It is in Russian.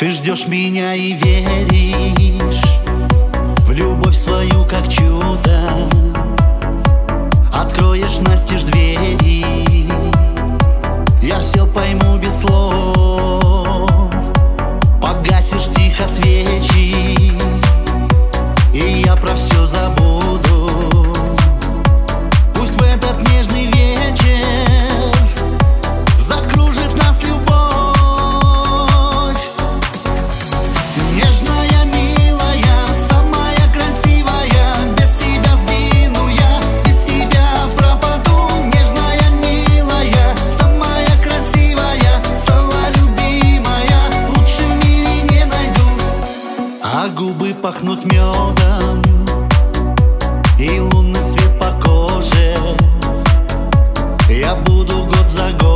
Ты ждешь меня и веришь В любовь свою как чудо. Откроешь настежь двери Я все пойму без слов. Погасишь тихо свечи И я про все забуду. Пусть в этот нежный вечер пахнут медом И лунный свет по коже. Я буду год за год